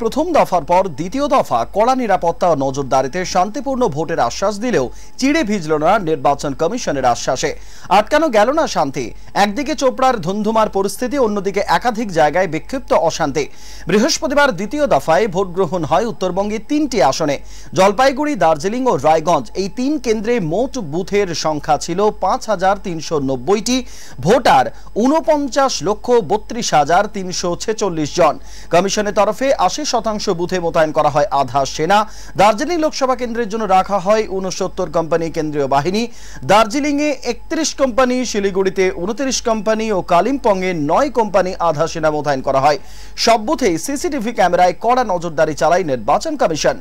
প্রথম দফার পর দ্বিতীয় দফা কড়া নিরাপত্তা ও নজরদারিতে শান্তিপূর্ণ ভোটের আশ্বাস দিলেও চিড়ে ভিজল না নির্বাচন কমিশনের আশ্বাসে। আটকানো গেল না শান্তি একদিকে চোপড়ার ধুন্ধুমার পরিস্থিতি, অন্যদিকে একাধিক জায়গায় বিক্ষিপ্ত অশান্তি। বৃহস্পতিবার দ্বিতীয় দফায় ভোট গ্রহণ হয় উত্তরবঙ্গে তিনটি আসনে। জলপাইগুড়ি, দার্জিলিং ও রায়গঞ্জ এই তিন কেন্দ্রে মোট বুথের সংখ্যা ছিল পাঁচ হাজার তিনশো নব্বইটি। ভোটার উনপঞ্চাশ লক্ষ বত্রিশ হাজার তিনশো ছেচল্লিশ জন। কমিশনের তরফে আশি শতাংশ বুথে মোতায়েন করা হয় আধা সেনা। দার্জিলিং লোকসভা কেন্দ্রের জন্য রাখা হয় উনসত্তর কোম্পানি কেন্দ্রীয় বাহিনী। দার্জিলিংয়ে একত্রিশ কোম্পানি, শিলিগুড়িতে উনত্রিশ কোম্পানি ও কালিম্পংয়ে নয় কোম্পানি আধা সেনা মোতায়েন করা হয়। সব বুথেই সিসিটিভি ক্যামেরায় কড়া নজরদারি চালায় নির্বাচন কমিশন।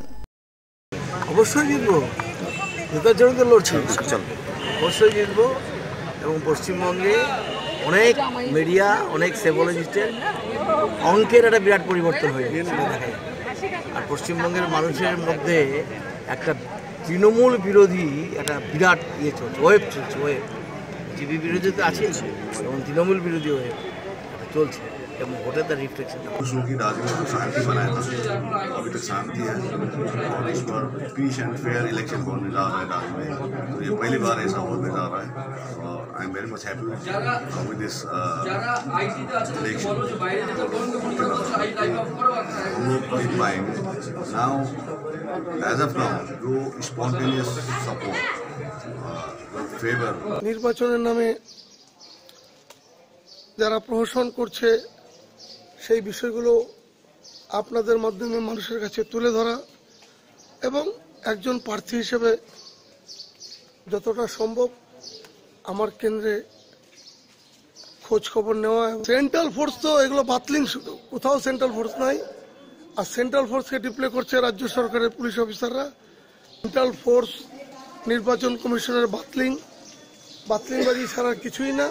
অবশ্যই জিতবো। জেতার জন্য তো লড়ছি। অবশ্যই জিতবো এবং পশ্চিমবঙ্গে অনেক মিডিয়া অনেক সেভোলজিস্টের অঙ্কের একটা বিরাট পরিবর্তন হয়ে। আর পশ্চিমবঙ্গের মানুষের মধ্যে একটা তৃণমূল বিরোধী একটা বিরাট ইয়ে চলছে ওয়েব চলছে ওয়েব জিবি বিরোধী তো আছে এবং তৃণমূল বিরোধী ওয়েব চলছে এবং ভোটের তার রিফ্লেকশন खुशबू की राजनीति को शांति बनाया था अभी तक शांति है और इस बार पीस एंड फेयर इलेक्शन होने जा रहा है राज्य में तो ये पहली बार ऐसा होने जा रहा है और I am very much happy with this election हम लोग जीत पाएंगे नाउ एज ऑफ नाउ जो स्पॉन्टेनियस सपोर्ट फेवर নির্বাচনের নামে যারা প্রহসন করছে, সেই বিষয়গুলো আপনাদের মাধ্যমে মানুষের কাছে তুলে ধরা এবং একজন প্রার্থী হিসেবে যতটা সম্ভব আমার কেন্দ্রে খোঁজ খবর নেওয়া সেন্ট্রাল ফোর্স তো এগুলো বাতলিং শুধু। কোথাও সেন্ট্রাল ফোর্স নাই। আর সেন্ট্রাল ফোর্সকে ডিপ্লে করছে রাজ্য সরকারের পুলিশ অফিসাররা। সেন্ট্রাল ফোর্স নির্বাচন কমিশনের বাতলিং বাতলিংবাজি ছাড়া কিছুই না।